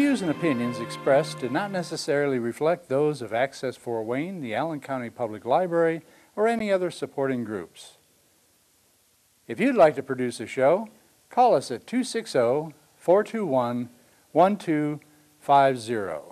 views and opinions expressed do not necessarily reflect those of Access Fort Wayne, the Allen County Public Library, or any other supporting groups. If you'd like to produce a show, call us at 260 421 1250.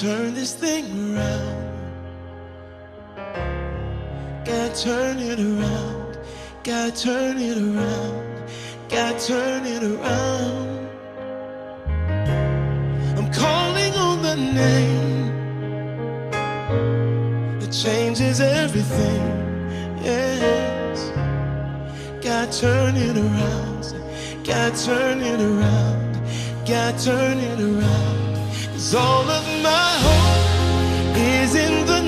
turn this thing around. Gotta turn it around. Gotta turn it around. Gotta turn it around. I'm calling on the name that changes everything. Yes. Gotta turn it around. Gotta turn it around. Gotta turn it around. Cause all of my hope is in the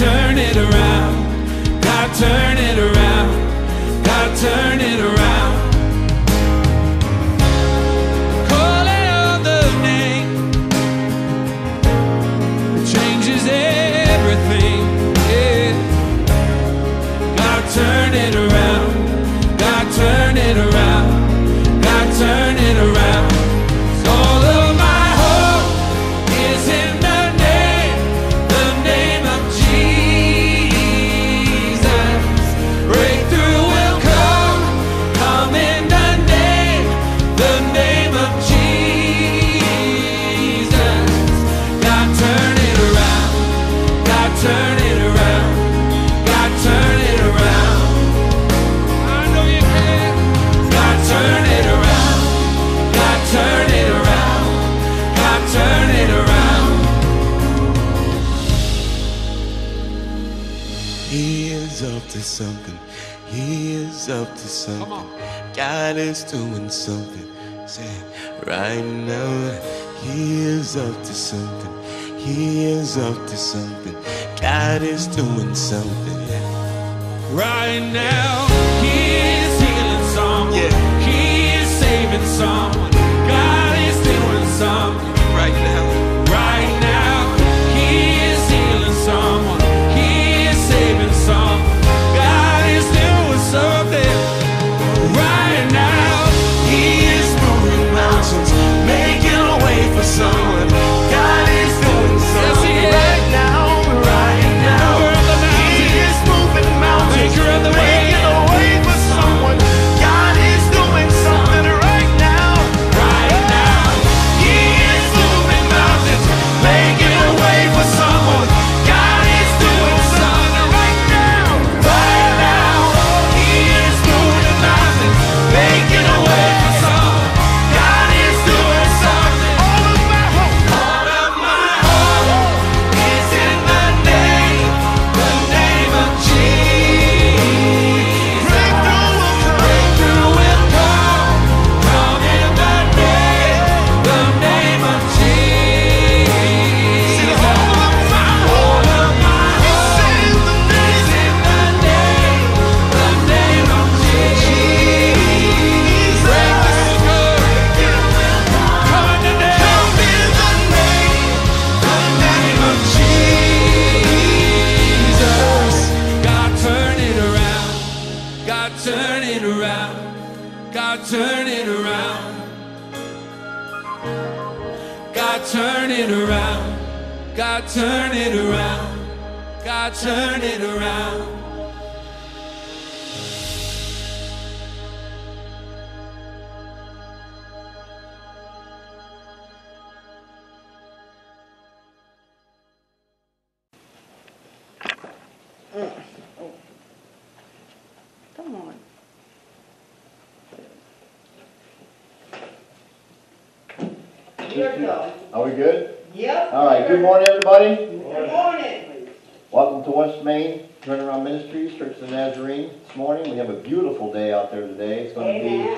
turn it around. God, turn it around. God, turn it around. something. He is up to something. God is doing something. Right now, He is up to something. He is up to something. God is doing something. Yeah. Right now, He is healing someone. Yeah. He is saving someone. God is doing something. Right now.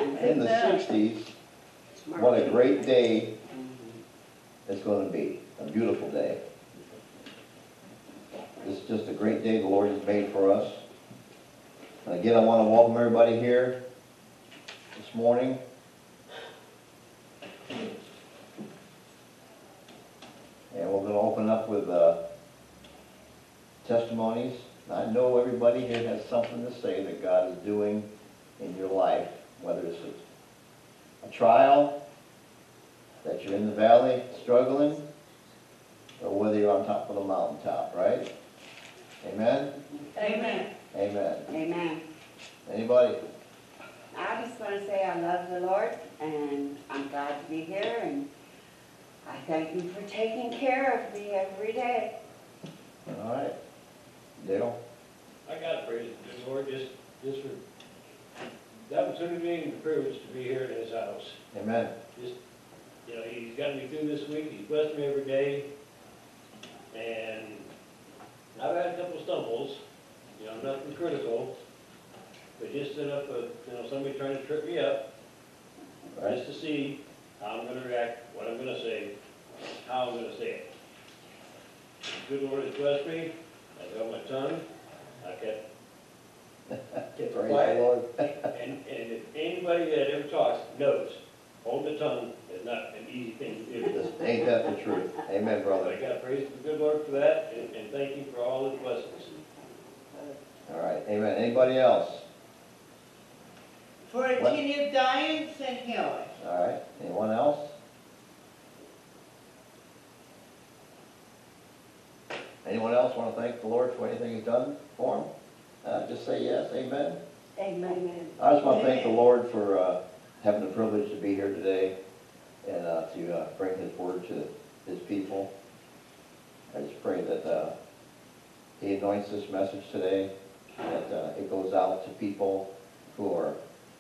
In the sixties. What a great day it's gonna be, a beautiful day. It's just a great day the Lord has made for us. And again, I wanna welcome everybody here this morning. And we're gonna open up with, uh, testimonies. I know everybody here has something to say that God is doing in your life, whether it's a, a trial, that you're in the valley struggling, or whether you're on top of the mountaintop, right? Amen? Amen. Amen. Amen. Anybody? I just want to say I love the Lord and I'm glad to be here and I thank Him for taking care of me every day. All right. Dale? I got to praise the Lord just, just for the opportunity and the privilege to be here in his house. Amen. Just, you know, he's gotten me through this week, he's blessed me every day. And I've had a couple of stumbles, you know, nothing critical. But just set up a, you know, somebody trying to trip me up, Right? just to see how I'm gonna react, what I'm gonna say, how I'm gonna say it. The Good Lord has blessed me, I've got my tongue, I kept Praise the Lord. And, and if anybody that ever talks knows, holding the tongue is not an easy thing to do. Just Ain't that the truth? Amen, So I brother. gotta praise the good Lord for that, and, and thank you for all his blessings. All right, amen. Anybody else? For continued guidance and healing. All right, anyone else? Anyone else want to thank the Lord for anything he's done for them? Uh, just say yes, amen. Amen. I just want to thank the Lord for, uh, having the privilege to be here today and, uh, to, uh, bring his word to his people. I just pray that, uh, he anoints this message today, that, uh, it goes out to people who are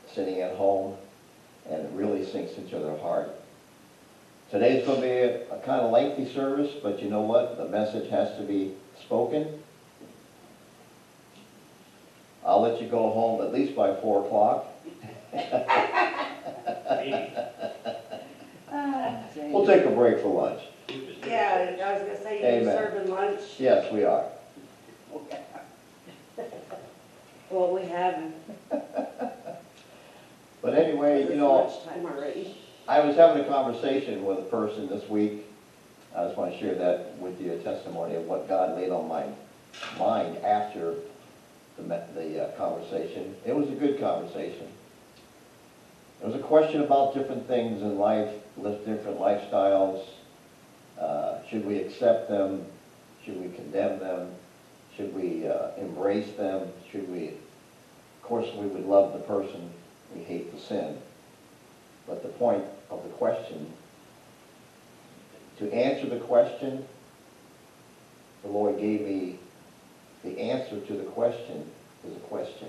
sitting at home and it really sinks into their heart. Today's gonna be a, a kind of lengthy service, but you know what? The message has to be spoken. I'll let you go home at least by four o'clock. Ah, Maybe. We'll take a break for lunch. Yeah, I was gonna say you're Amen. serving lunch. Yes, we are. Well, we haven't. But anyway, you It's know, lunchtime already. I was having a conversation with a person this week. I just want to share that with you, a testimony of what God laid on my mind after the, the uh, conversation. It was a good conversation. It was a question about different things in life, different lifestyles. Uh, Should we accept them? Should we condemn them? Should we uh, embrace them? Should we, of course, we would love the person, we hate the sin. But the point of the question, to answer the question, the Lord gave me the answer to the question is a question.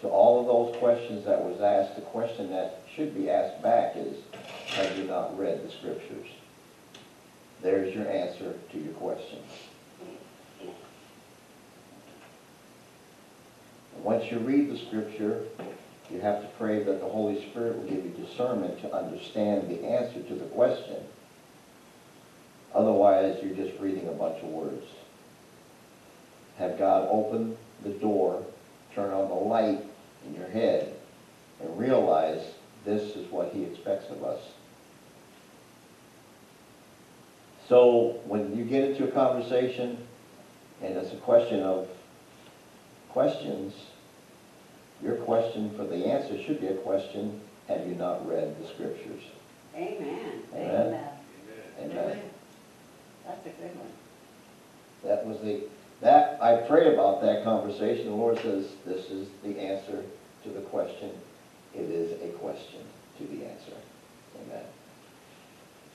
To all of those questions that was asked, the question that should be asked back is, have you not read the scriptures? There's your answer to your question. Once you read the scripture, you have to pray that the Holy Spirit will give you discernment to understand the answer to the question. Otherwise, you're just reading a bunch of words. Have God open the door, turn on the light in your head, and realize this is what He expects of us. So when you get into a conversation, and it's a question of questions, your question for the answer should be a question, have you not read the scriptures? Amen. Amen. Amen. That's a good one. That was the, that, I prayed about that conversation, the Lord says, this is the answer to the question. It is a question to the answer. Amen.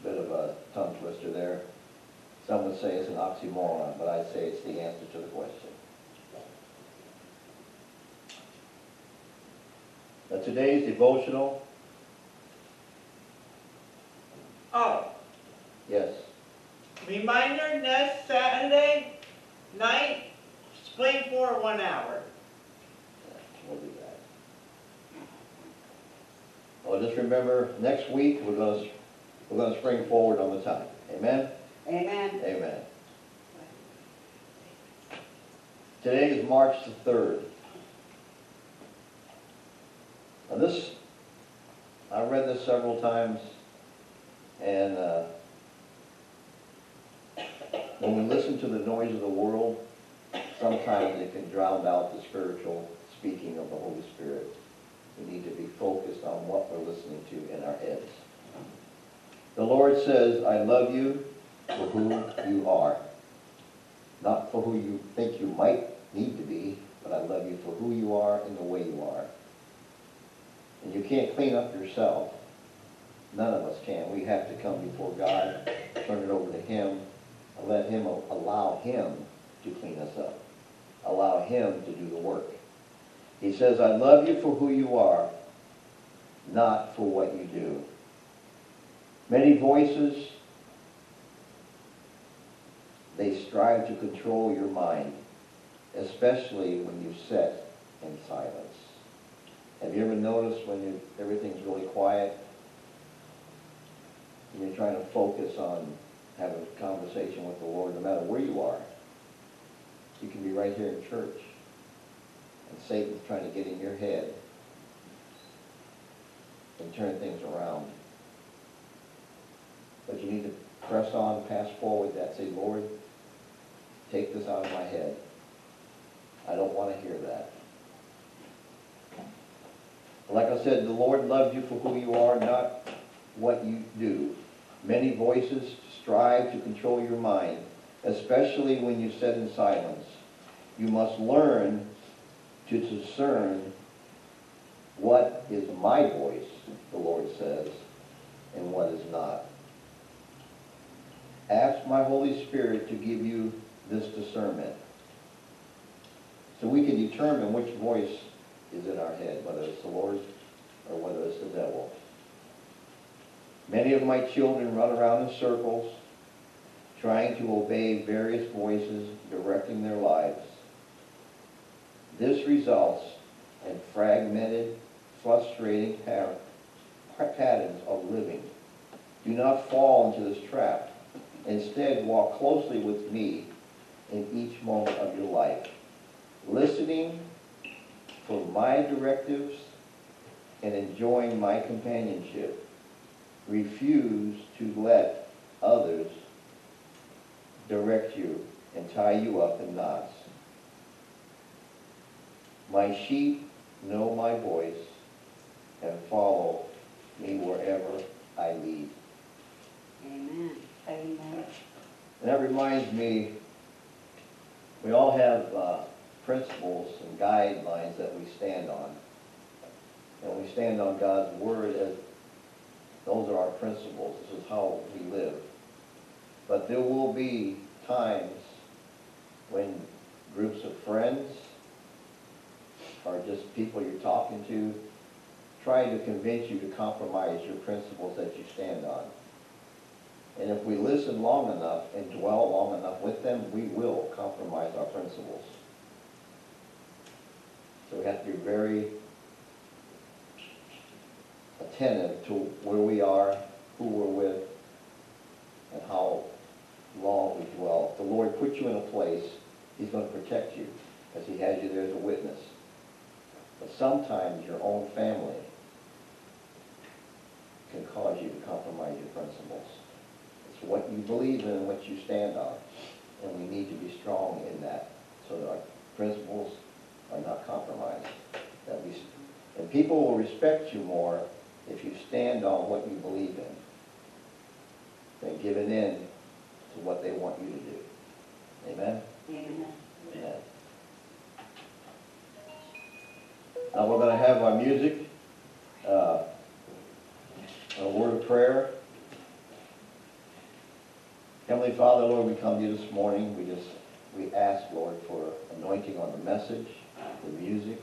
Bit of a tongue twister there. Some would say it's an oxymoron, but I say it's the answer to the question. Now, today's devotional oh. Reminder, next Saturday night, spring for one hour. We'll do that. Well, just remember, next week, we're gonna, we're gonna spring forward on the time. Amen? Amen. Amen. Today is March the third. Now this, I read this several times, and, uh, when we listen to the noise of the world, sometimes it can drown out the spiritual speaking of the Holy Spirit. We need to be focused on what we're listening to in our heads. The Lord says, I love you for who you are. Not for who you think you might need to be, but I love you for who you are and the way you are. And you can't clean up yourself. None of us can. We have to come before God, turn it over to Him, let Him, allow Him to clean us up. Allow Him to do the work. He says, I love you for who you are, not for what you do. Many voices, they strive to control your mind, especially when you sit in silence. Have you ever noticed when you, everything's really quiet, and you're trying to focus on having a conversation with the Lord, no matter where you are? You can be right here in church, and Satan's trying to get in your head and turn things around. But you need to press on, pass forward that, say, Lord, take this out of my head. I don't want to hear that. Like I said, the Lord loves you for who you are, not what you do. Many voices strive to control your mind, especially when you sit in silence. You must learn to discern what is my voice, the Lord says, and what is not. Ask my Holy Spirit to give you this discernment. So we can determine which voice is in our head, whether it's the Lord's or whether it's the devil. Many of my children run around in circles, trying to obey various voices directing their lives. This results in fragmented, frustrating patterns of living. Do not fall into this trap. Instead, walk closely with me in each moment of your life, listening for my directives and enjoying my companionship. Refuse to let others direct you and tie you up in knots. My sheep know my voice and follow me wherever I lead. Amen. Amen. And that reminds me, we all have uh, principles and guidelines that we stand on. And we stand on God's word as those are our principles. This is how we live. But there will be times when groups of friends or just people you're talking to try to convince you to compromise your principles that you stand on. And if we listen long enough and dwell long enough with them, we will compromise our principles. So we have to be very attentive to where we are, who we're with, and how long we dwell. The Lord puts you in a place, He's going to protect you because He has you there as a witness. But sometimes your own family can cause you to compromise your principles. It's what you believe in and what you stand on. And we need to be strong in that so that our principles are not compromised. That we, and people will respect you more if you stand on what you believe in than giving in to what they want you to do. Amen? Amen. Amen. Now we're going to have our music, uh, a word of prayer. Heavenly Father, Lord, we come to you this morning. We just, we ask, Lord, for anointing on the message, the music.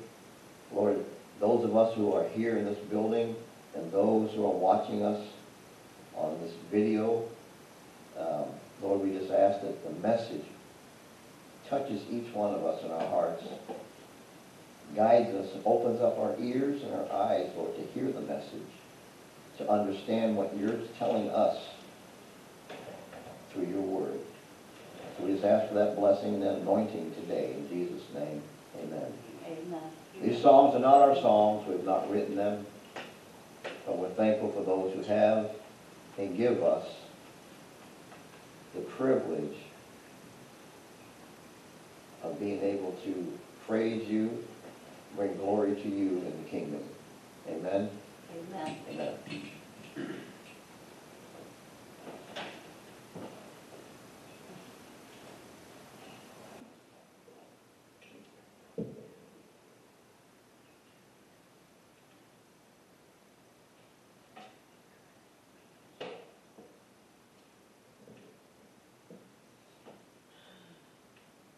Lord, those of us who are here in this building and those who are watching us on this video, um, Lord, we just ask that the message touches each one of us in our hearts, guides us, opens up our ears and our eyes, Lord, to hear the message, to understand what you're telling us through your word. So we just ask for that blessing and that anointing today. In Jesus' name, amen. Amen. These songs are not our songs. We've not written them. But we're thankful for those who have and give us the privilege of being able to praise you, bring glory to you in the kingdom. Amen. Amen. Amen. Where else can you go but to the Lord? Amen. Living below and in this soul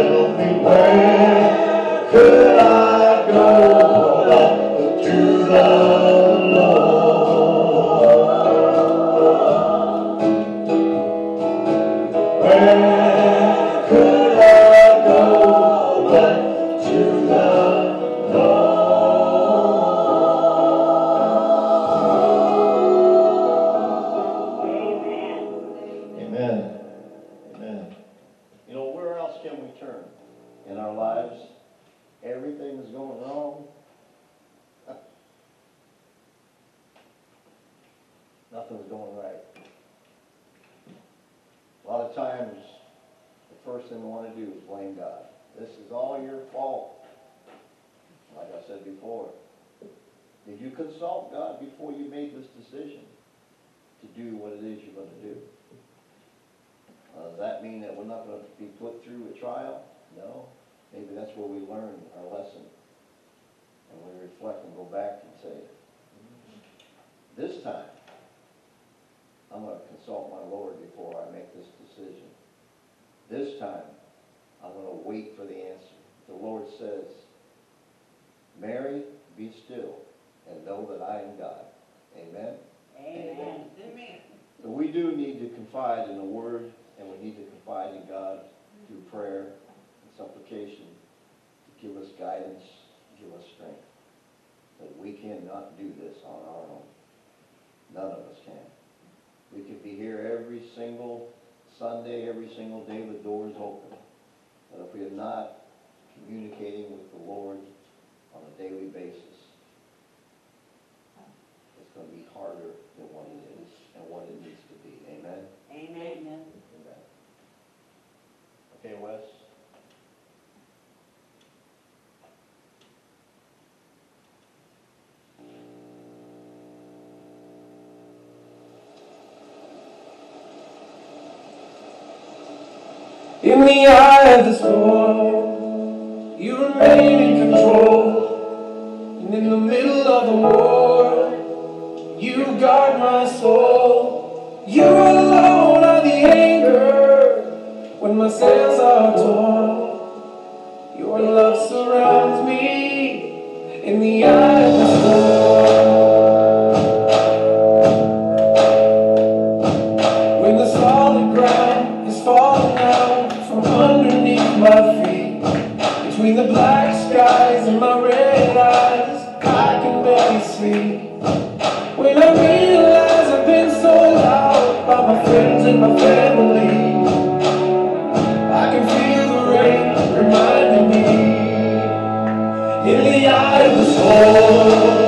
Tell me where could I in the eye of the storm. against me. When I realize I've been so loud By my friends and my family I can feel the rain reminding me. In the eye of the storm.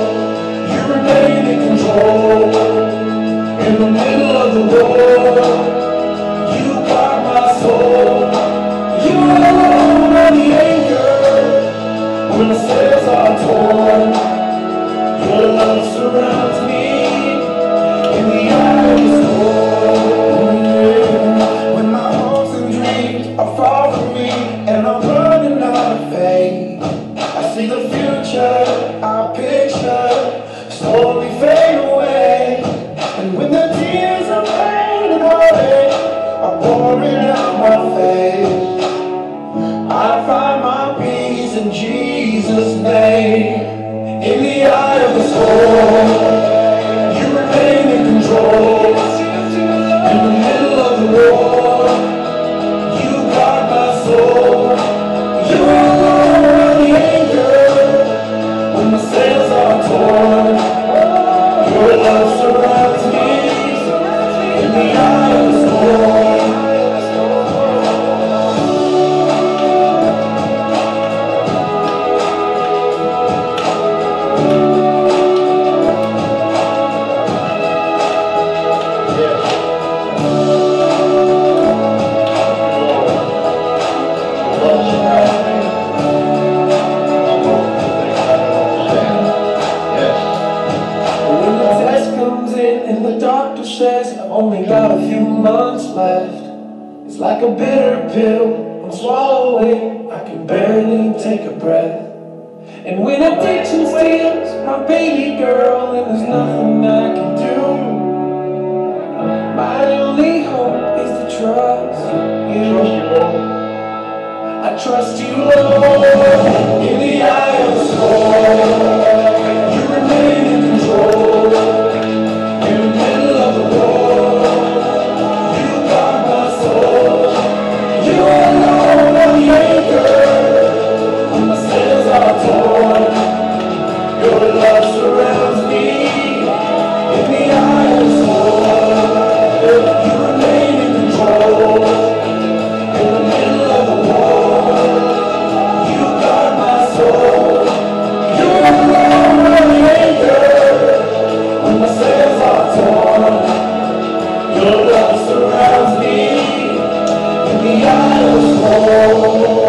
الله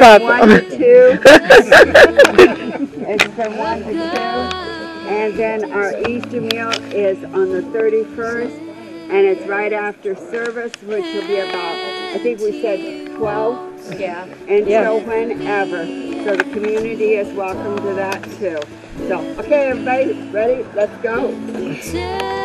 better It's sit from back. one to two. It's from one to two. And then our Easter meal is on the thirty-first, and it's right after service, which will be about, I think we said twelve. Yeah. Until whenever. So the community is welcome to that too. So, okay, everybody, ready? Let's go.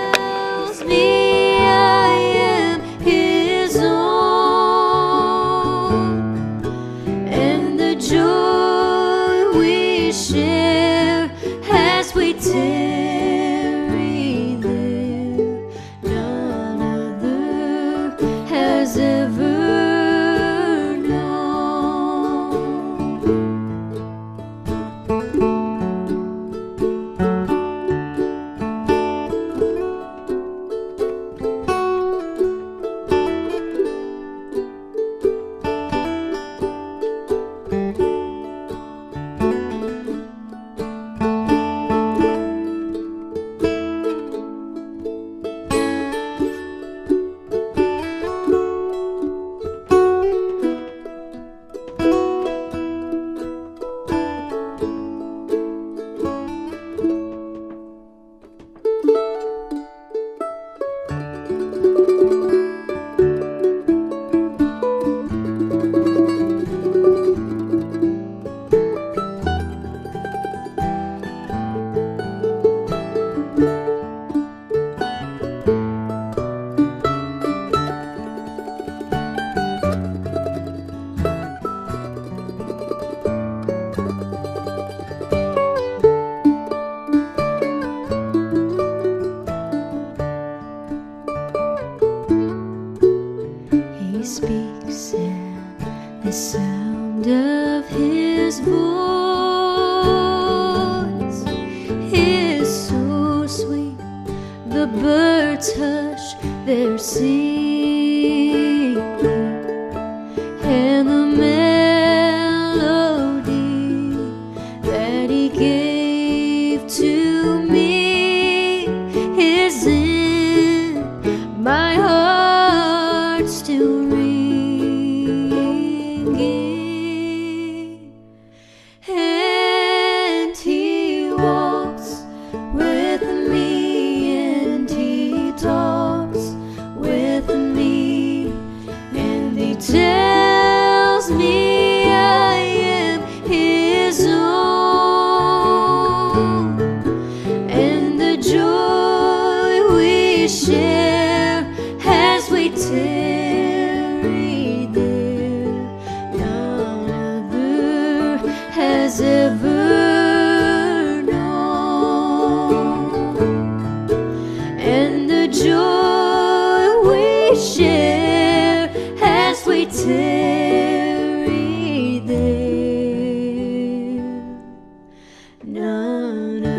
None other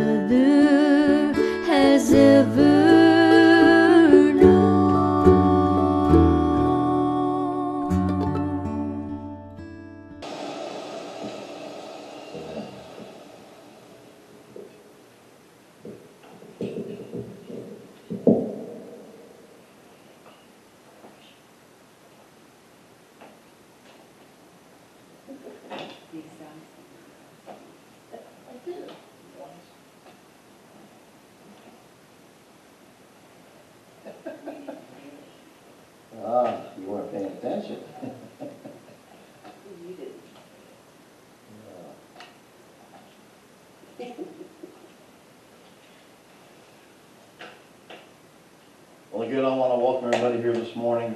Again, I want to welcome everybody here this morning,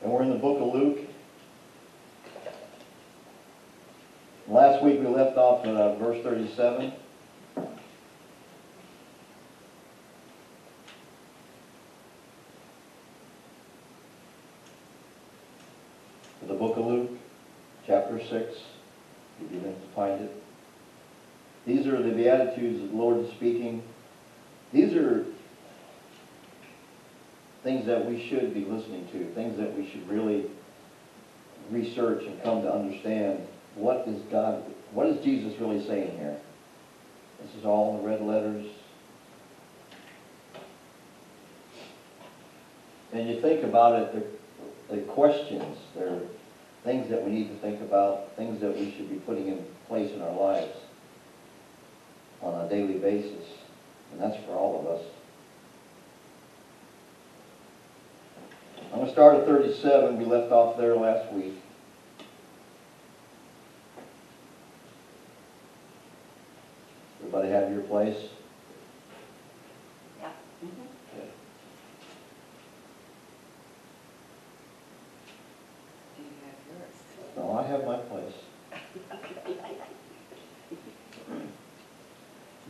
and we're in the book of Luke. Last week we left off at uh, verse 37. to the book of Luke, chapter 6, if you can find it. These are the Beatitudes that the Lord is speaking. These are things that we should be listening to, things that we should really research and come to understand. What is God, what is Jesus really saying here? This is all in the red letters. And you think about it, they're, they're questions, they're things that we need to think about, things that we should be putting in place in our lives on a daily basis. And that's for all of us. I'm going to start at 37. We left off there last week. Everybody have your place? Yeah. Okay. Do you have yours? No, I have my place.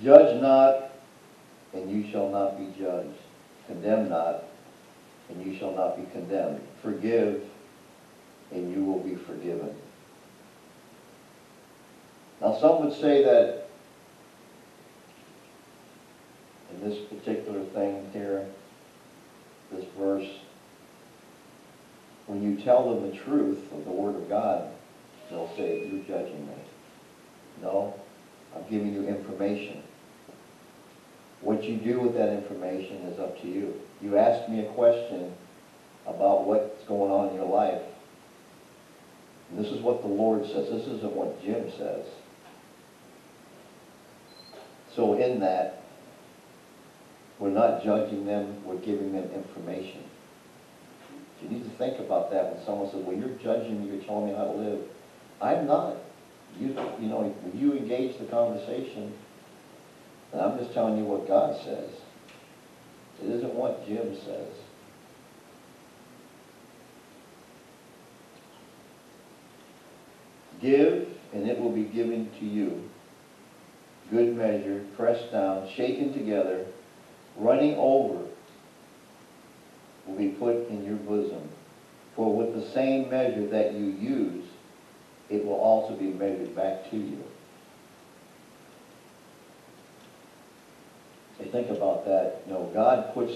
Judge not, and you shall not be judged. Condemn not, and you shall not be condemned. Forgive, and you will be forgiven. Now, some would say that in this particular thing here, this verse, when you tell them the truth of the Word of God, they'll say, you're judging me. No, I'm giving you information. You do with that information is up to you. You ask me a question about what's going on in your life. And this is what the Lord says. This isn't what Jim says. So in that, we're not judging them, we're giving them information. You need to think about that when someone says, well, you're judging me, you're telling me how to live. I'm not. You, you know, you engage the conversation, and I'm just telling you what God says. It isn't what Jim says. Give, and it will be given to you. Good measure, pressed down, shaken together, running over, will be put in your bosom. For with the same measure that you use, it will also be measured back to you. Think about that. You know, God puts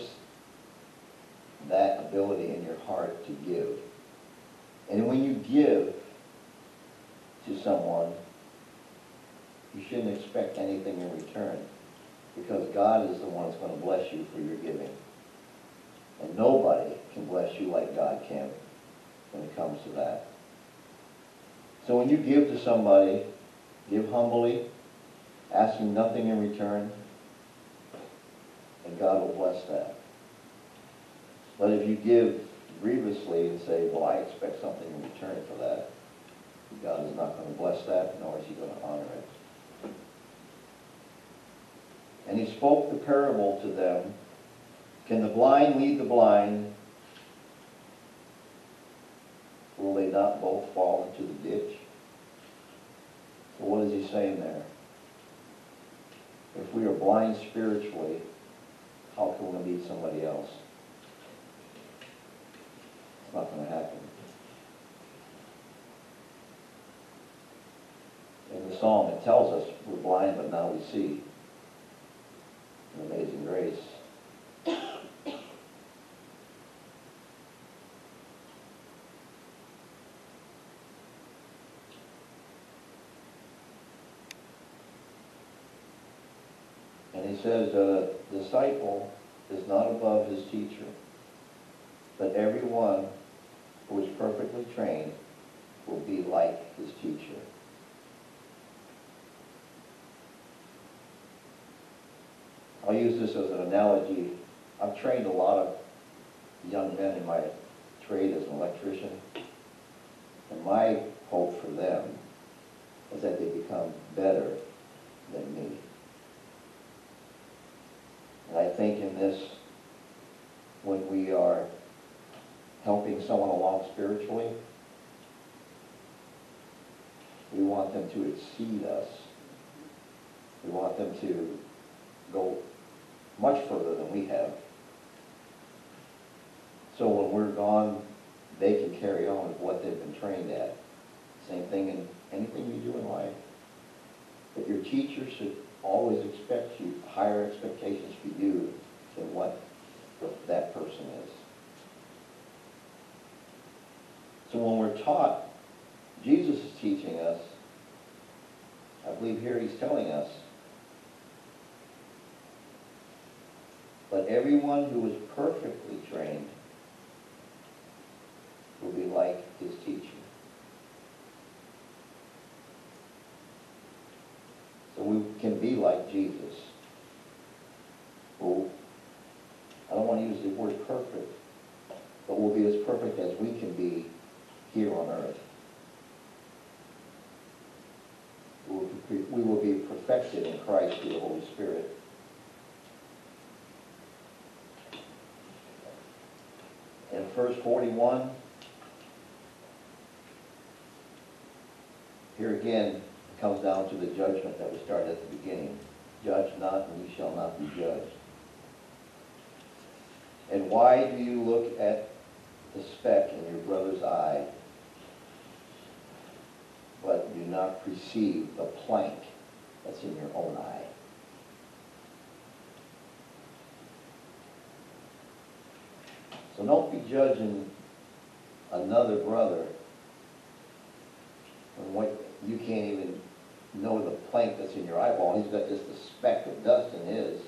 that ability in your heart to give. And when you give to someone, you shouldn't expect anything in return because God is the one that's going to bless you for your giving. And nobody can bless you like God can when it comes to that. So when you give to somebody, give humbly, asking nothing in return, and God will bless that. But if you give grievously and say, well, I expect something in return for that, God is not going to bless that, nor is he going to honor it. And he spoke the parable to them. Can the blind lead the blind? Will they not both fall into the ditch? So what is he saying there? If we are blind spiritually, how can we lead somebody else? It's not going to happen. In the song, it tells us we're blind, but now we see. An amazing grace. Says, a disciple is not above his teacher, but everyone who is perfectly trained will be like his teacher. I'll use this as an analogy. I've trained a lot of young men in my trade as an electrician. And my hope for them is that they become better than me. I think in this, when we are helping someone along spiritually, we want them to exceed us. We want them to go much further than we have. So when we're gone, they can carry on with what they've been trained at. Same thing in anything you do in life. But your teacher should always expect you, higher expectations for you than what that person is. So when we're taught, Jesus is teaching us, I believe here he's telling us, but everyone who is perfectly trained will be like his teacher. So we can be like Jesus. Well, I don't want to use the word perfect, but we'll be as perfect as we can be here on earth. We will be, perfected in Christ through the Holy Spirit. In verse 41, here again, comes down to the judgment that we started at the beginning. Judge not, and ye shall not be judged. And why do you look at the speck in your brother's eye, but do not perceive the plank that's in your own eye? So don't be judging another brother when what you can't even know the plank that's in your eyeball. He's got just a speck of dust in his.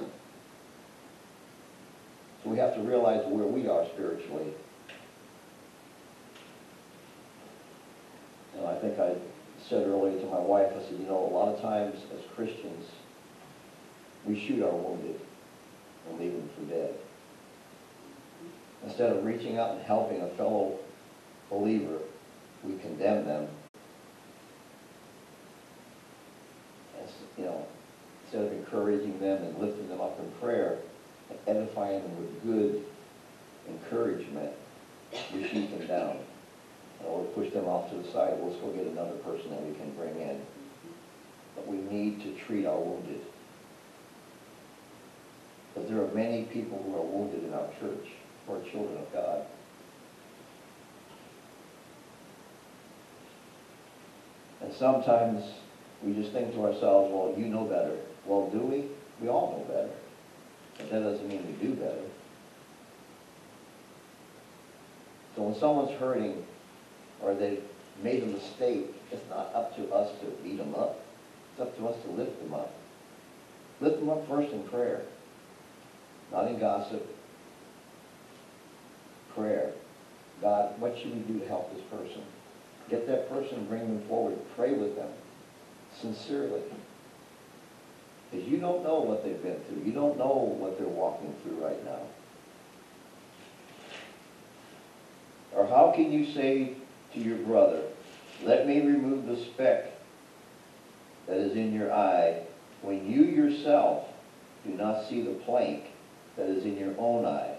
So we have to realize where we are spiritually. And I think I said earlier to my wife, I said, you know, a lot of times as Christians, we shoot our wounded and leave them for dead. Instead of reaching out and helping a fellow believer, we condemn them. And, you know, instead of encouraging them and lifting them up in prayer, and edifying them with good encouragement, we shoot them down. Or push them off to the side, let's go get another person that we can bring in. But we need to treat our wounded. Because there are many people who are wounded in our church, who are children of God. And sometimes we just think to ourselves, well, you know better. Well, do we? We all know better. But that doesn't mean we do better. So when someone's hurting or they've made a mistake, it's not up to us to beat them up. It's up to us to lift them up. Lift them up first in prayer, not in gossip. Prayer. God, what should we do to help this person? Get that person, bring them forward, pray with them, sincerely. Because you don't know what they've been through. You don't know what they're walking through right now. Or how can you say to your brother, let me remove the speck that is in your eye, when you yourself do not see the plank that is in your own eye?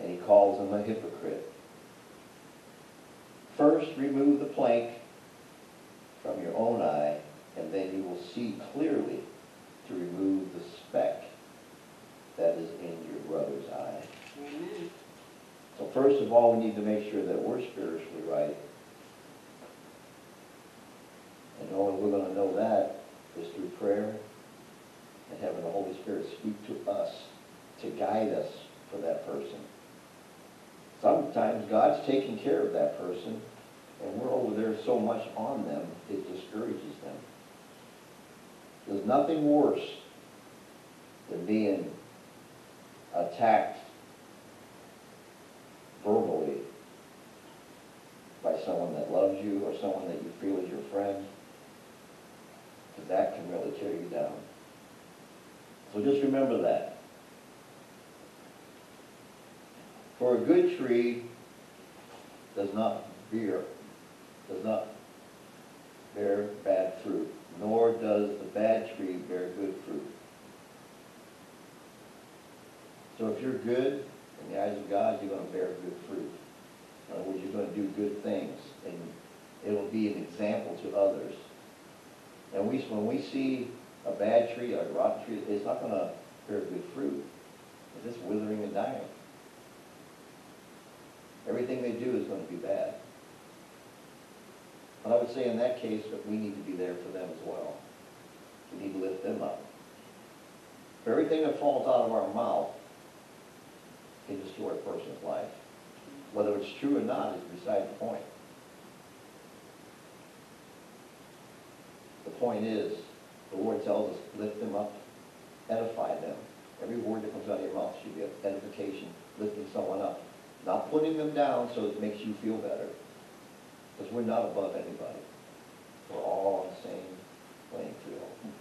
And he calls him a hypocrite. First, remove the plank from your own eye, and then you will see clearly to remove the speck that is in your brother's eye. Amen. So first of all, we need to make sure that we're spiritually right. And the only way we're going to know that is through prayer and having the Holy Spirit speak to us to guide us for that person. Sometimes God's taking care of that person, and we're over there so much on them, it discourages them. There's nothing worse than being attacked verbally by someone that loves you or someone that you feel is your friend, because that can really tear you down. So just remember that. For a good tree does not bear, does not bear bad fruit, nor does the bad tree bear good fruit. So if you're good in the eyes of God, you're going to bear good fruit. In other words, you're going to do good things, and it'll be an example to others. And we, when we see a bad tree, a rotten tree, it's not going to bear good fruit. It's just withering and dying. Everything they do is going to be bad. But I would say in that case that we need to be there for them as well. We need to lift them up. For everything that falls out of our mouth can destroy a person's life. Whether it's true or not is beside the point. The point is, the Lord tells us, lift them up, edify them. Every word that comes out of your mouth should be edification, lifting someone up. Not putting them down so it makes you feel better. Because we're not above anybody. We're all on the same playing field.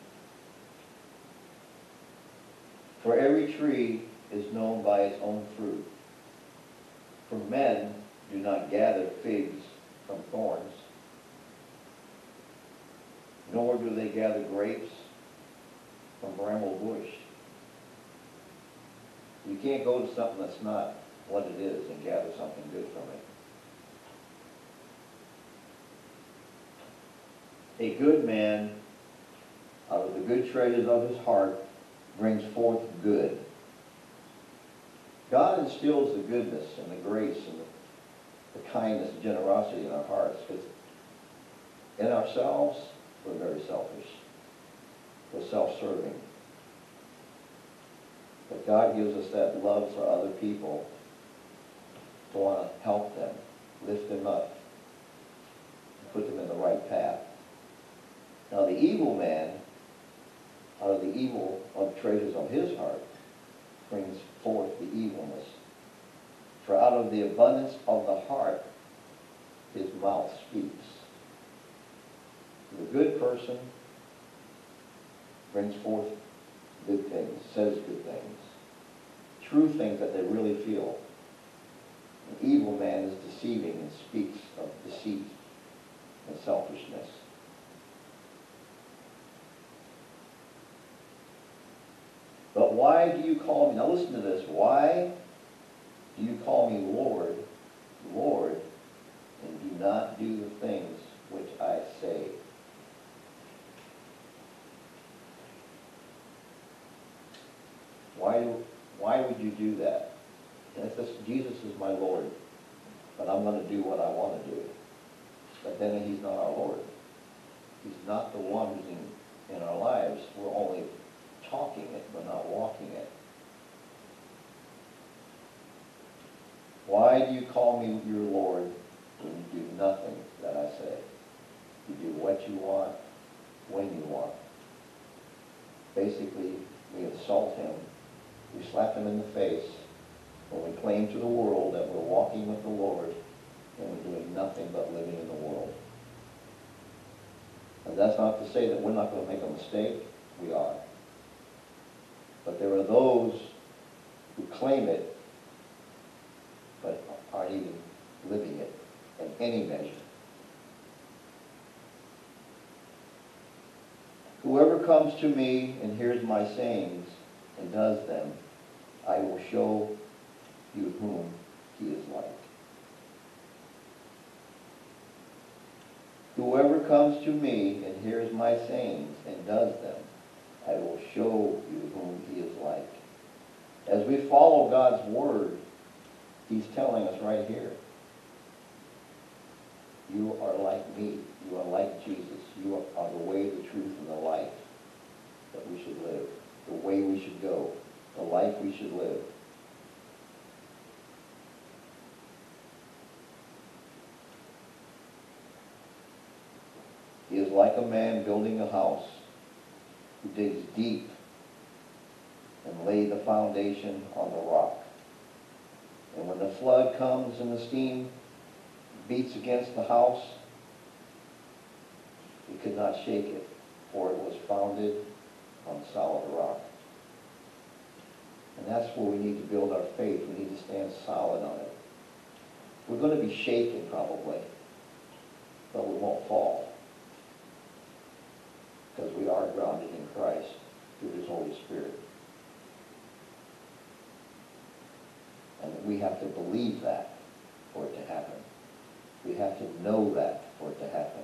For every tree is known by its own fruit. For men do not gather figs from thorns, nor do they gather grapes from bramble bush. You can't go to something that's not what it is and gather something good from it. A good man, out of the good treasures of his heart, brings forth good. God instills the goodness and the grace and the, the kindness and generosity in our hearts because in ourselves, we're very selfish. We're self-serving. But God gives us that love for other people to want to help them, lift them up, and put them in the right path. Now the evil man, out of the evil of treasures of his heart, brings forth the evilness. For out of the abundance of the heart, his mouth speaks. The good person brings forth good things, says good things, true things that they really feel. An evil man is deceiving and speaks of deceit and selfishness. But why do you call me, now listen to this, why do you call me Lord, Lord, and do not do the things which I say? Why, why would you do that? And it says, Jesus is my Lord, but I'm going to do what I want to do. But then he's not our Lord. He's not the one who's in, in our lives. We're only talking it, but not walking it. Why do you call me your Lord when you do nothing that I say? You do what you want, when you want. Basically, we insult him, we slap him in the face, when we claim to the world that we're walking with the Lord, and we're doing nothing but living in the world. And that's not to say that we're not going to make a mistake. We are. But there are those who claim it, but aren't even living it in any measure. Whoever comes to me and hears my sayings and does them, I will show you whom he is like. Whoever comes to me and hears my sayings and does them, I will show you whom he is like. As we follow God's word, he's telling us right here, you are like me. You are like Jesus. You are the way, the truth, and the life that we should live, the way we should go, the life we should live. He is like a man building a house who digs deep and lay the foundation on the rock. And when the flood comes and the steam beats against the house, it could not shake it, for it was founded on solid rock. And that's where we need to build our faith. We need to stand solid on it. We're going to be shaken probably, but we won't fall because we are grounded in Christ through his Holy Spirit. And we have to believe that for it to happen. We have to know that for it to happen.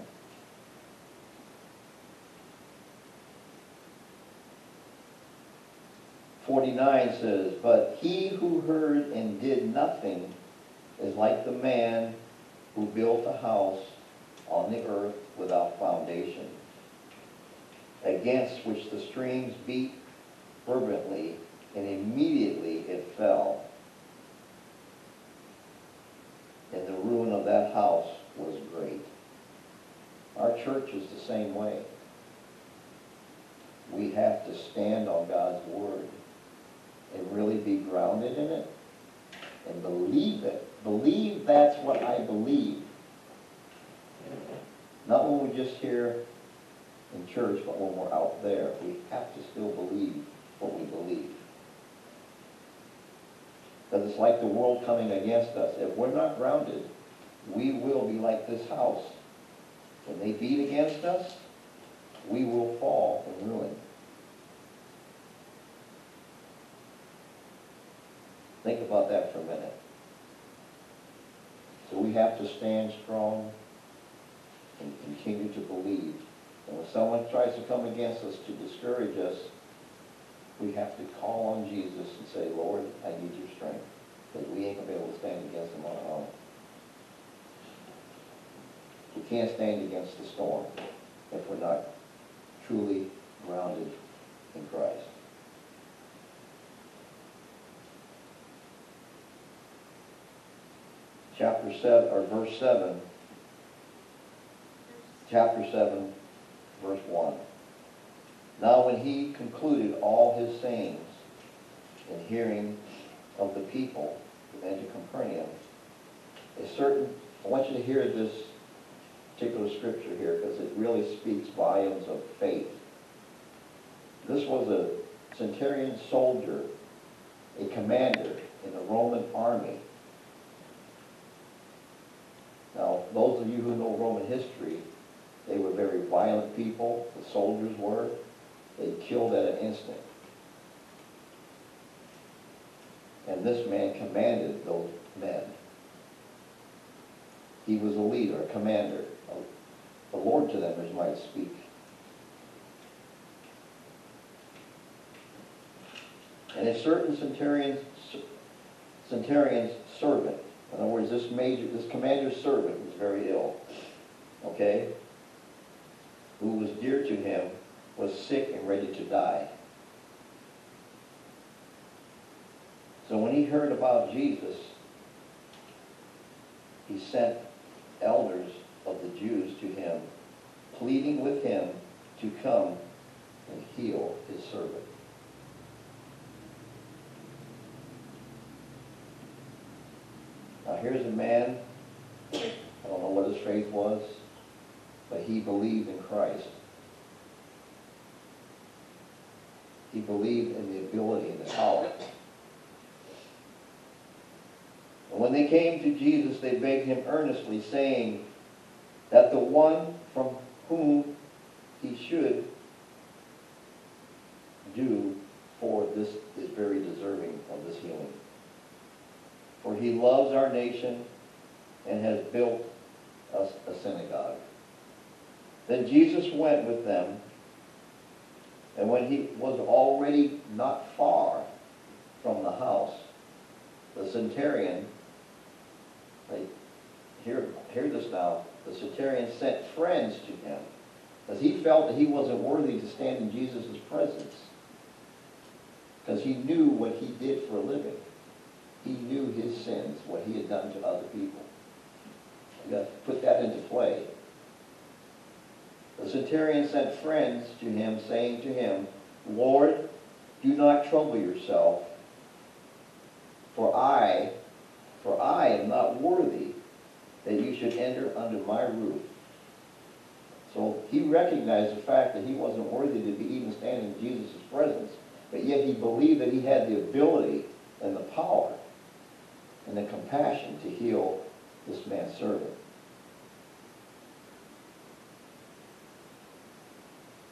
Forty-nine says, But he who heard and did nothing is like the man who built a house on the earth without foundation, against which the streams beat fervently, and immediately it fell. And the ruin of that house was great. Our church is the same way. We have to stand on God's word and really be grounded in it and believe it. Believe that's what I believe. Not when we just hear in church, but when we're out there. We have to still believe what we believe. Because it's like the world coming against us. If we're not grounded, we will be like this house. When they beat against us, we will fall and ruin. Think about that for a minute. So we have to stand strong and continue to believe. And when someone tries to come against us to discourage us, we have to call on Jesus and say, Lord, I need your strength. Because we ain't going to be able to stand against them on our own. We can't stand against the storm if we're not truly grounded in Christ. Chapter 7, or verse 7. Chapter 7, verse 1. Now when he concluded all his sayings in hearing of the people went to Capernaum, a certain, I want you to hear this particular scripture here because it really speaks volumes of faith. This was a centurion soldier, a commander in the Roman army. Now, those of you who know Roman history, they were very violent people, the soldiers were. They killed at an instant. And this man commanded those men. He was a leader, a commander, a, a lord to them, as might speak. And a certain centurion's, centurion's servant, in other words, this major, this commander's servant was very ill, okay, who was dear to him, was sick and ready to die. So when he heard about Jesus, he sent elders of the Jews to him, pleading with him to come and heal his servant. Now here's a man, I don't know what his faith was, but he believed in Christ. He believed in the ability and the power. And when they came to Jesus, they begged him earnestly, saying that the one from whom he should do for this is very deserving of this healing. For he loves our nation and has built us a synagogue. Then Jesus went with them, and when he was already not far from the house, the centurion, like, hear, hear this now, the centurion sent friends to him, because he felt that he wasn't worthy to stand in Jesus' presence, because he knew what he did for a living. He knew his sins, what he had done to other people. You got to put that into play. The centurion sent friends to him, saying to him, Lord, do not trouble yourself, for I, for I am not worthy that you should enter under my roof. So he recognized the fact that he wasn't worthy to be even standing in Jesus' presence, but yet he believed that he had the ability and the power and the compassion to heal this man's servant.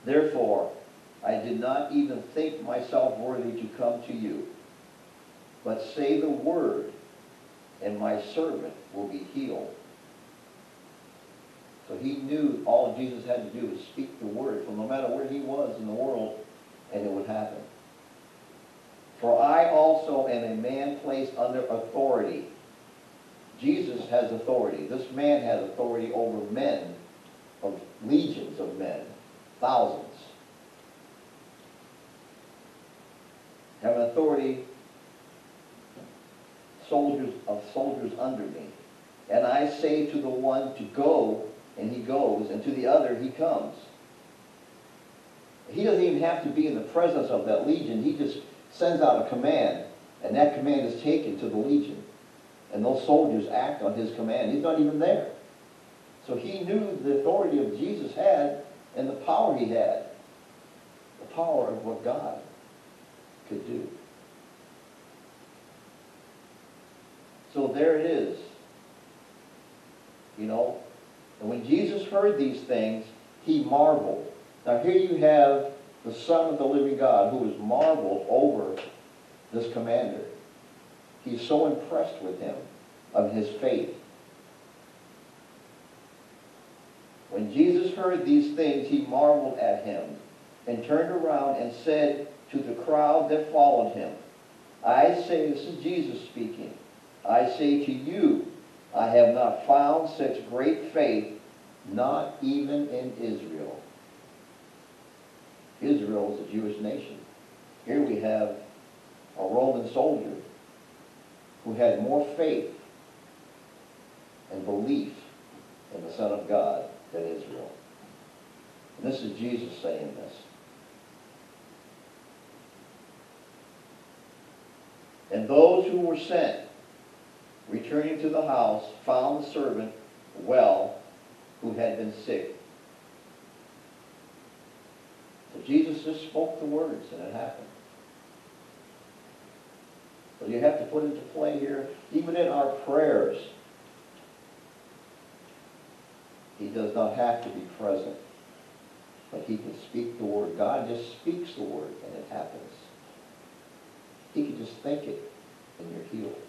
Therefore, I did not even think myself worthy to come to you, but say the word, and my servant will be healed. So he knew all Jesus had to do was speak the word from no matter where he was in the world, and it would happen. For I also am a man placed under authority. Jesus has authority. This man has authority over men of legions of men, thousands, have authority, soldiers of soldiers under me. And I say to the one to go, and he goes, and to the other, he comes. He doesn't even have to be in the presence of that legion. He just sends out a command, and that command is taken to the legion. And those soldiers act on his command. He's not even there. So he knew the authority of Jesus had and the power he had. The power of what God could do. So there it is. You know, and when Jesus heard these things, he marveled. Now here you have the Son of the living God who is marveled over this commander. He's so impressed with him of his faith. When Jesus heard these things, he marveled at him and turned around and said to the crowd that followed him, I say, this is Jesus speaking, I say to you, I have not found such great faith, not even in Israel. Israel is a Jewish nation. Here we have a Roman soldier who had more faith and belief in the Son of God than Israel. And this is Jesus saying this. And those who were sent, returning to the house, found the servant well who had been sick. So Jesus just spoke the words and it happened. So you have to put into play here, even in our prayers, he does not have to be present, but he can speak the word. God just speaks the word and it happens. He can just think it and you're healed.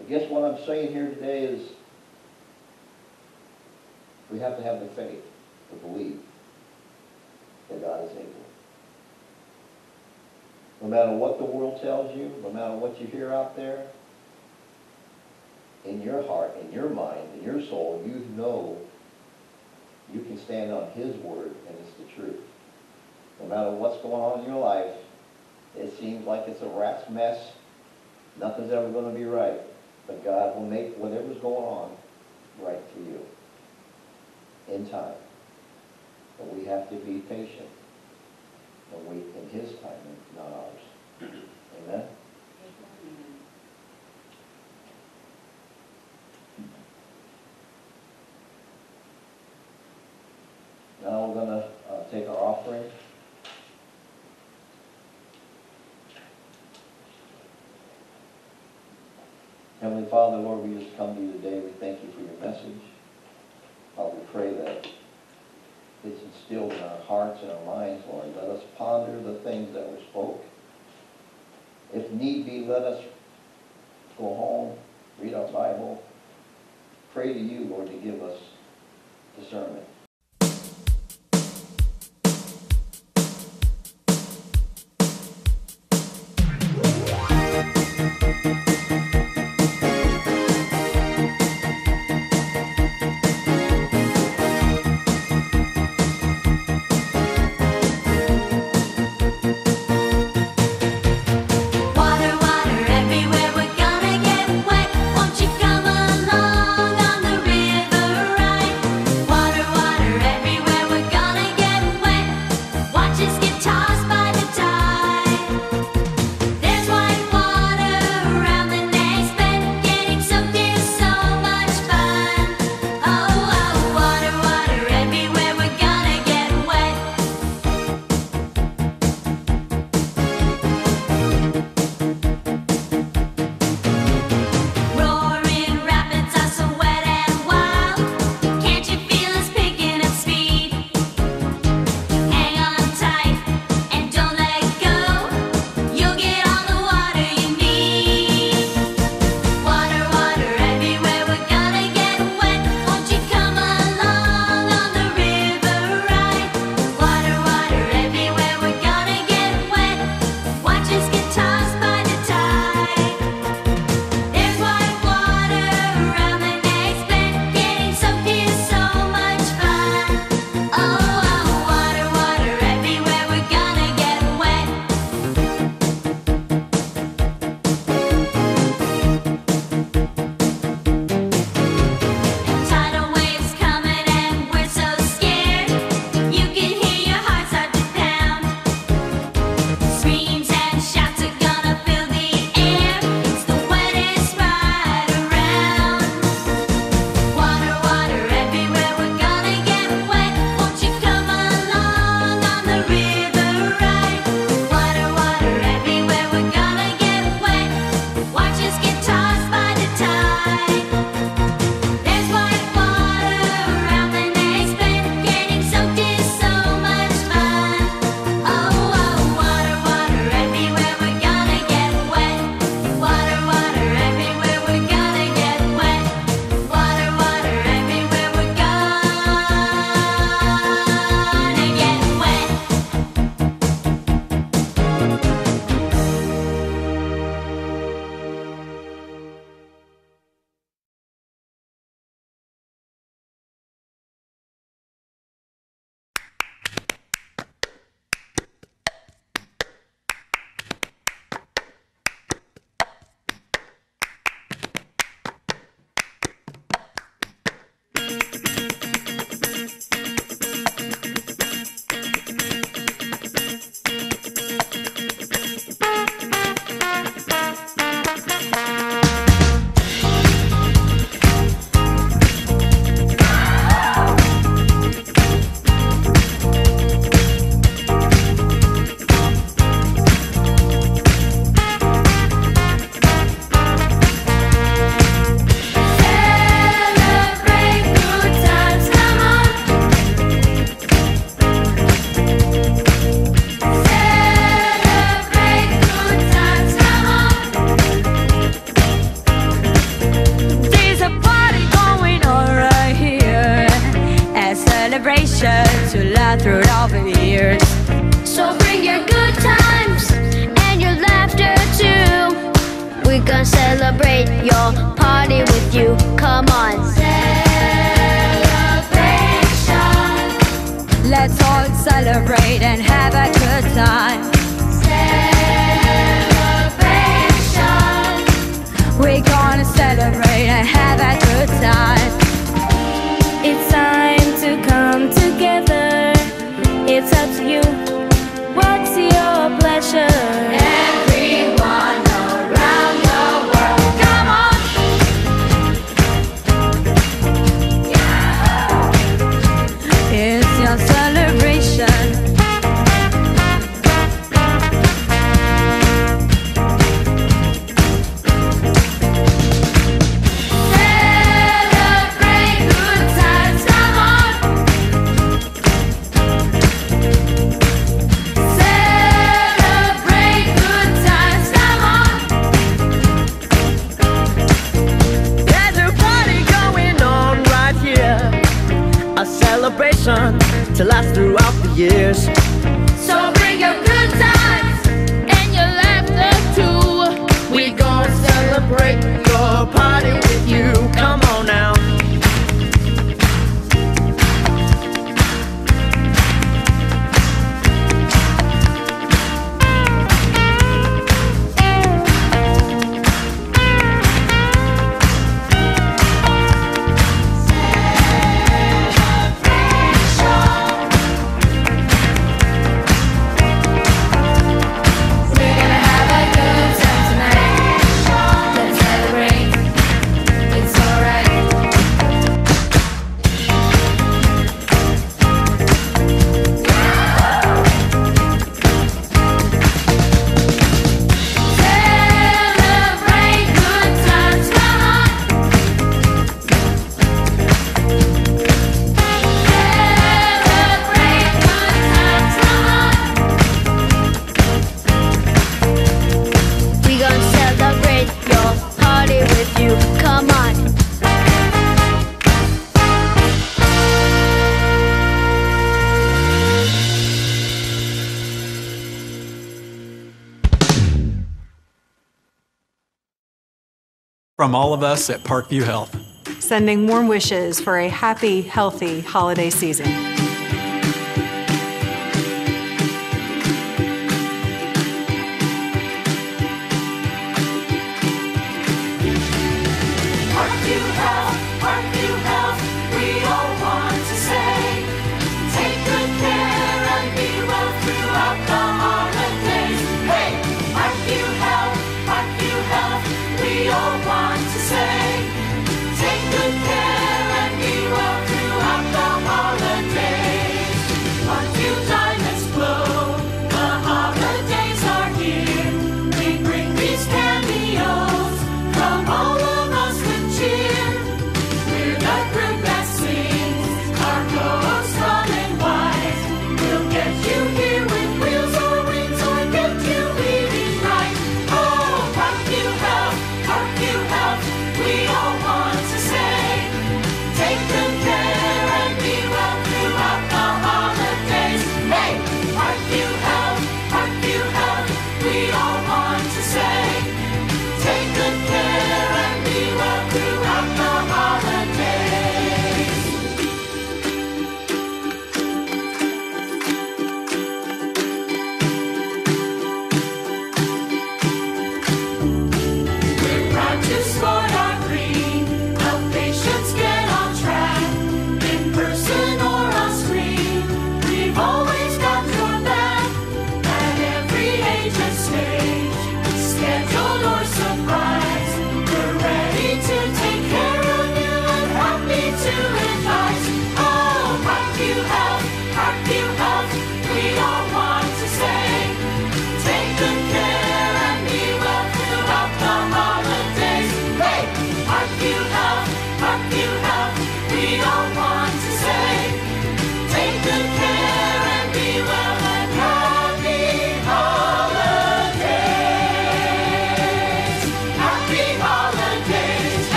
I guess what I'm saying here today is we have to have the faith to believe that God is able. No matter what the world tells you, no matter what you hear out there, in your heart, in your mind, in your soul, you know you can stand on His word and it's the truth. No matter what's going on in your life, it seems like it's a rat's mess. Nothing's ever going to be right. But God will make whatever's going on right for you in time. But we have to be patient and wait in His timing, not ours. Amen? Now we're going to uh, take our offering. Heavenly Father, Lord, we just come to you today. We thank you for your message. Father, we pray that it's instilled in our hearts and our minds, Lord. Let us ponder the things that were spoke. If need be, let us go home, read our Bible, pray to you, Lord, to give us discernment. From all of us at Parkview Health. Sending warm wishes for a happy, healthy holiday season.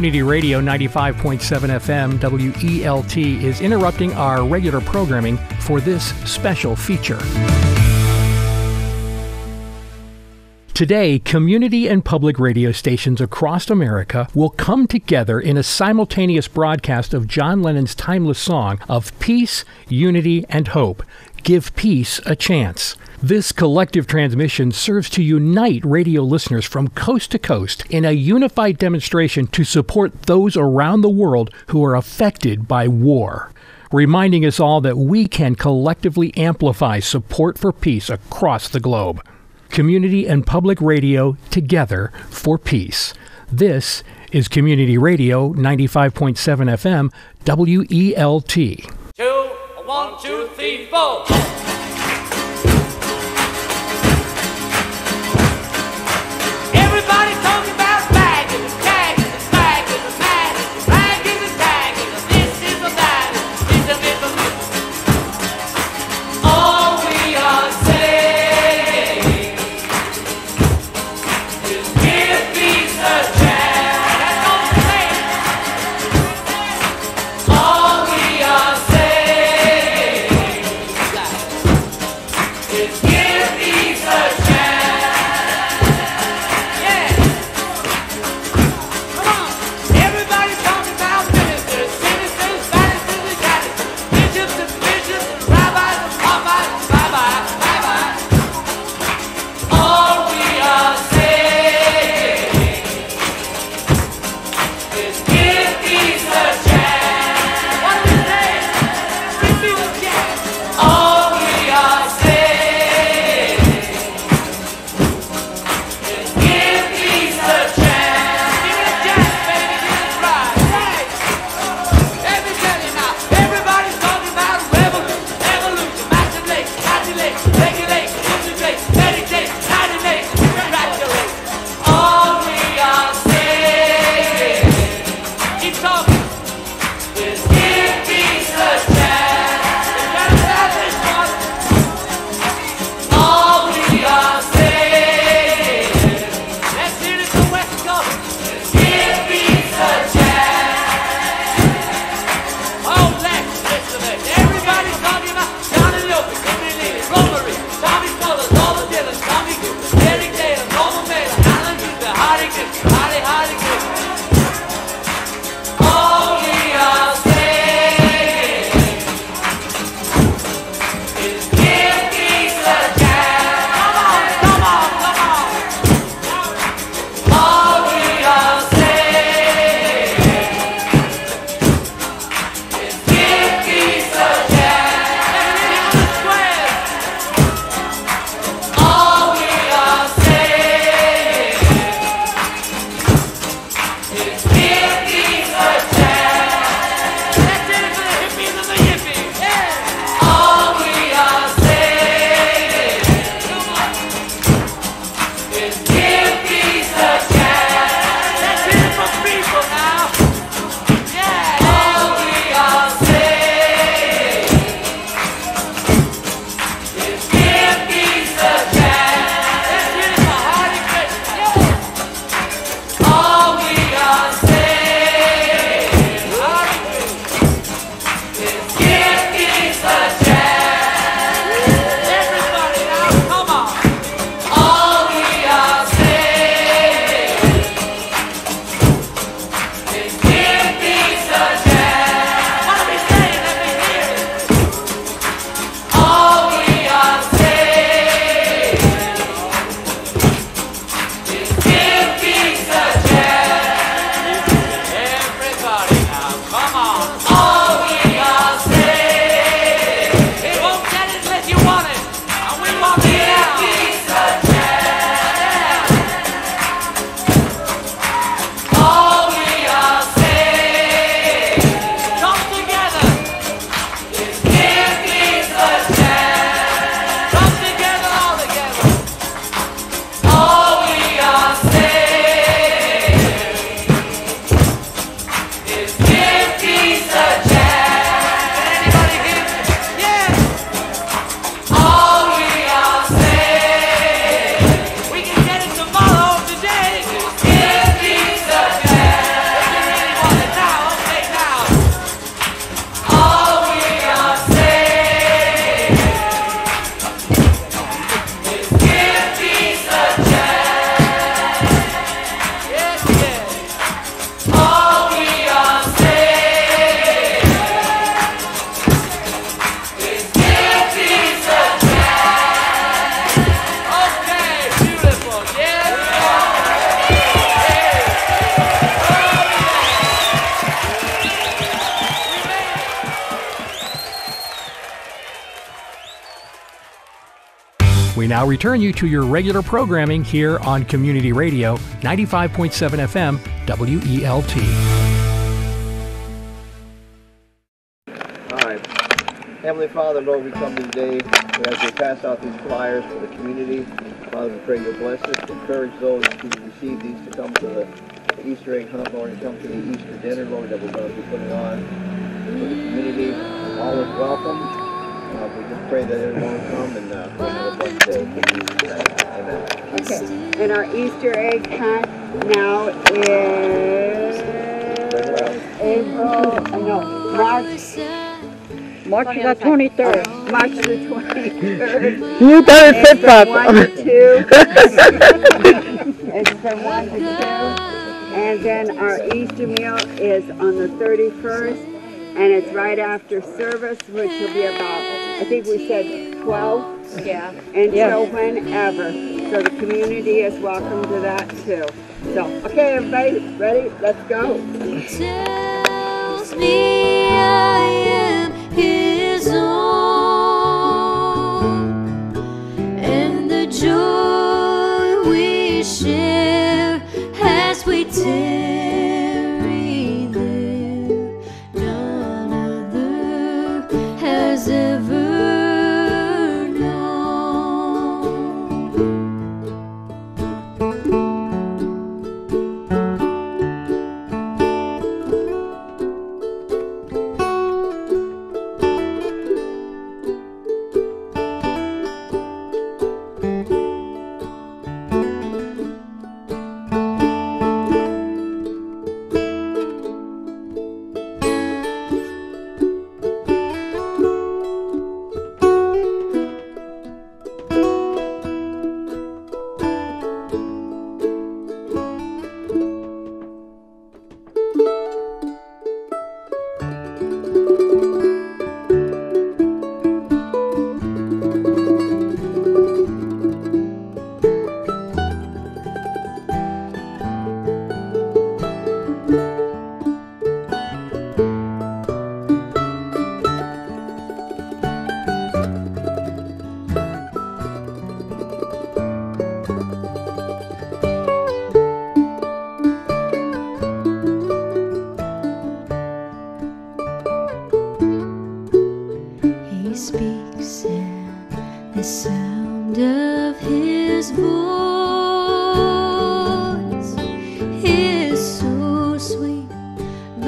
Community Radio 95.7 FM WELT is interrupting our regular programming for this special feature. Today, community and public radio stations across America will come together in a simultaneous broadcast of John Lennon's timeless song of peace, unity, and hope. Give peace a chance. This collective transmission serves to unite radio listeners from coast to coast in a unified demonstration to support those around the world who are affected by war, reminding us all that we can collectively amplify support for peace across the globe. Community and public radio together for peace. This is Community Radio 95.7 FM WELT. Two, one, two, three, four. Return you to your regular programming here on Community Radio 95.7 FM WELT. All right. Heavenly Father, Lord, we come today as we pass out these flyers for the community. Father, we pray you bless us, encourage those who receive these to come to the Easter egg hunt, Lord, and come to the Easter dinner, Lord, that we're going to be putting on for the community. All is welcome. Uh, we just pray that everyone will come and uh, we'll have a blessed day. In Jesus' name. Amen. Okay, and our Easter egg hunt now is April, uh, no, March. March the twenty-third. March the twenty-third. You better It's sit from up. one to two. It's from one to two. And then our Easter meal is on the thirty-first, and it's right after service, which will be about, I think we said twelve? Yeah. Until whenever. So the community is welcome to that too. So, okay, everybody, ready? Let's go. tells me I am his own, and the joy we share as we tarry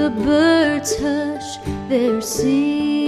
The birds hush their singing,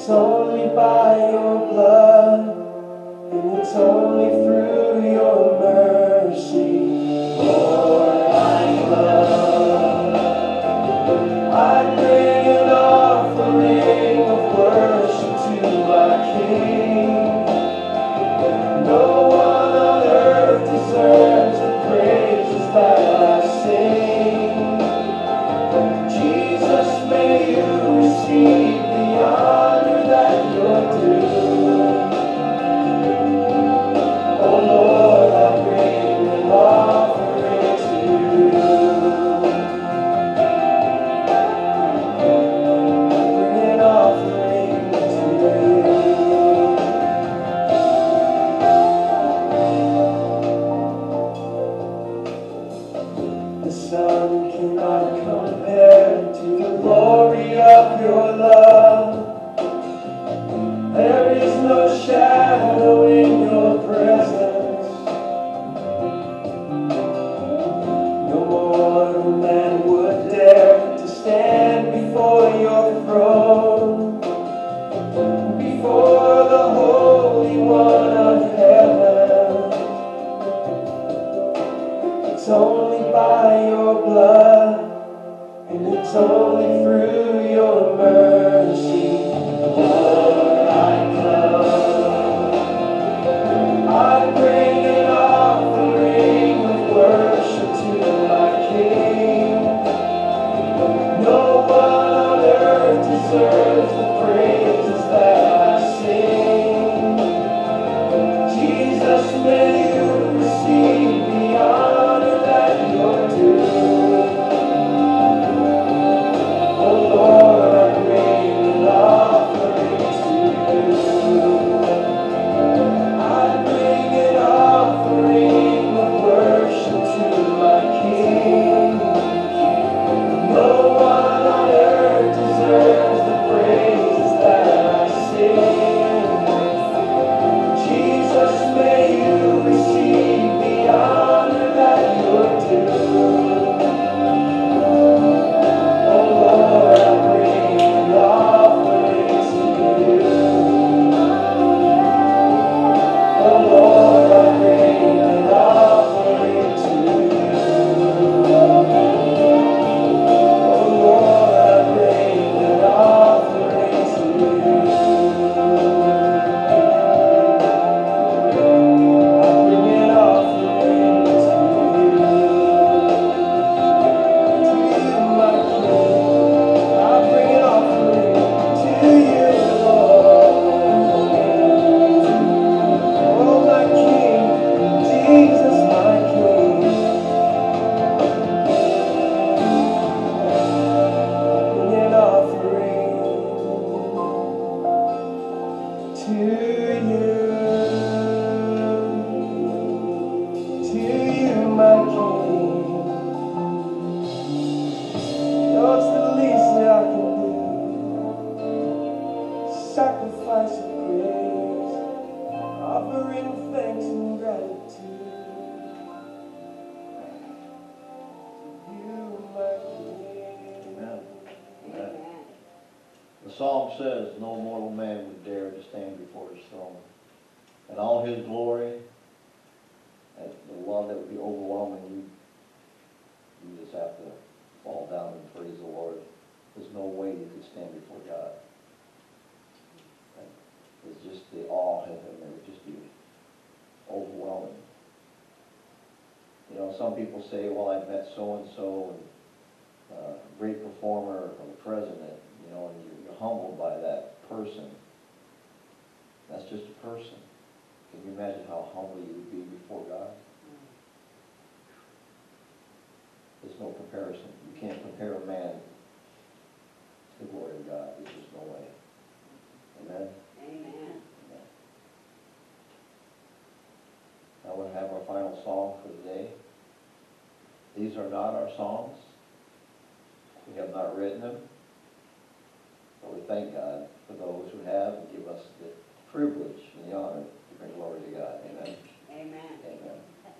It's only by your blood, and it's only through your mercy. final song for the day. These are not our songs. We have not written them. But we thank God for those who have and give us the privilege and the honor to bring glory to God. Amen. Amen. Amen.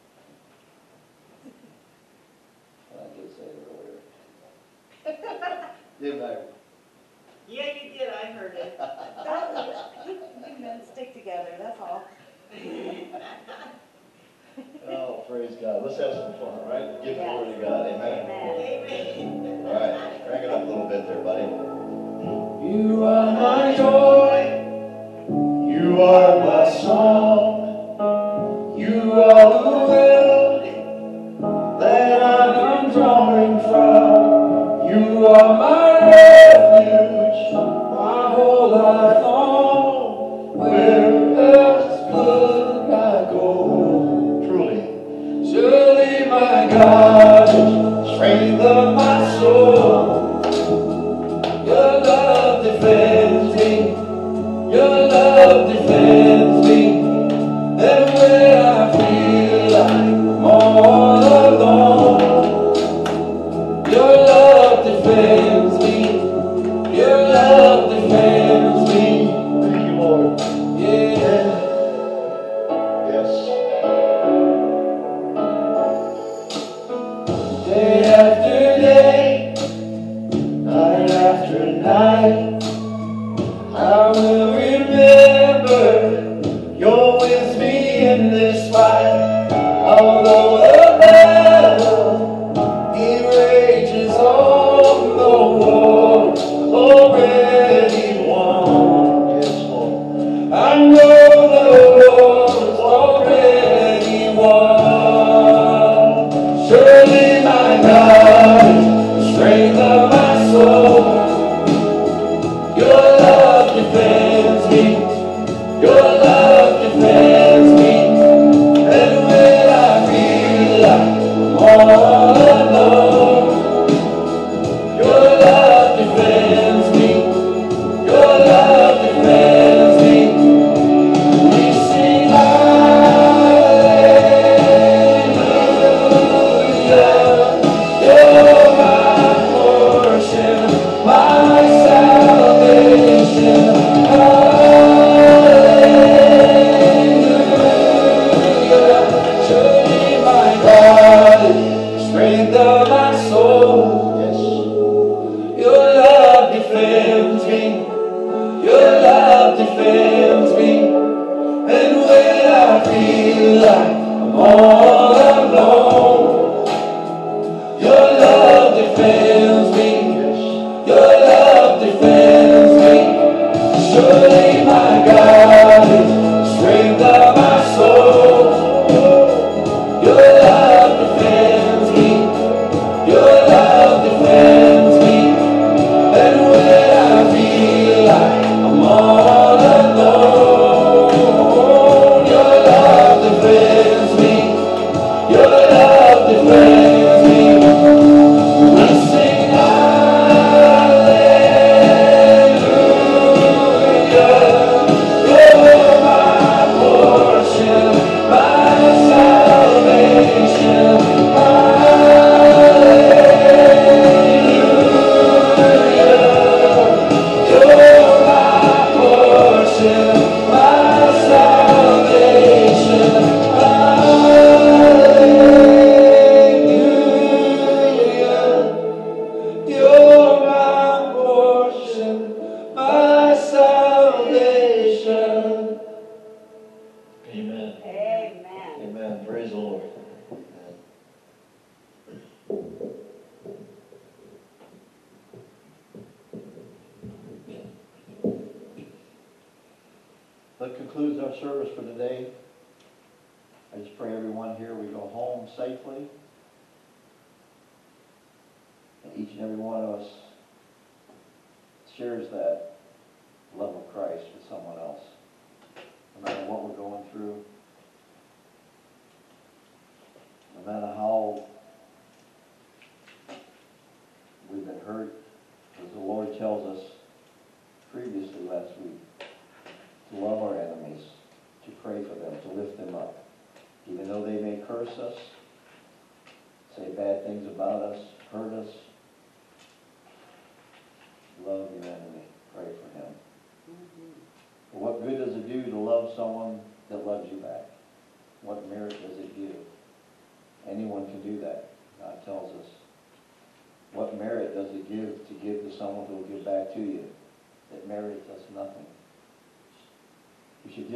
I did say it earlier. Didn't I? God, strength of my soul.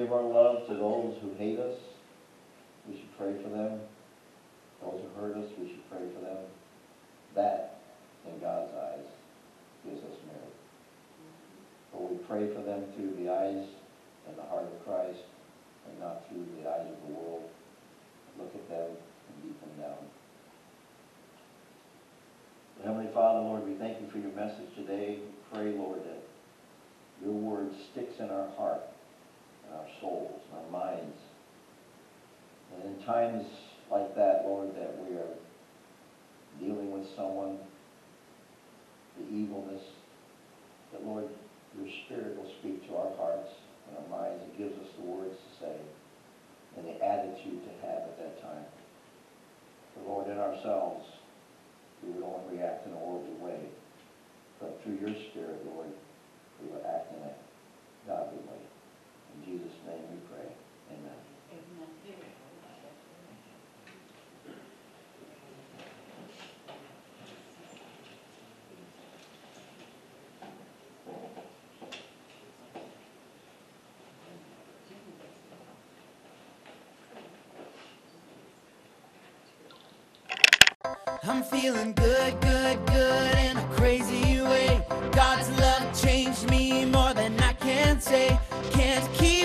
Give our love to those who hate us. We should pray for them. Those who hurt us, we should pray for them. That, in God's eyes, gives us merit. But we pray for them through the eyes and the heart of Christ and not through the eyes of the world. Look at them and beat them down. Heavenly Father, Lord, we thank you for your message today. Pray, Lord, that your word sticks in our heart, our souls, our minds. And in times like that, Lord, that we are dealing with someone, the evilness, that, Lord, your Spirit will speak to our hearts and our minds and gives us the words to say and the attitude to have at that time. For, Lord, in ourselves, we would only react in a worldly way. But through your Spirit, Lord, we would act in a godly way. In Jesus' name we pray. Amen. I'm feeling good, good, good in a crazy way. God's love changed me more than I can say. Can't keep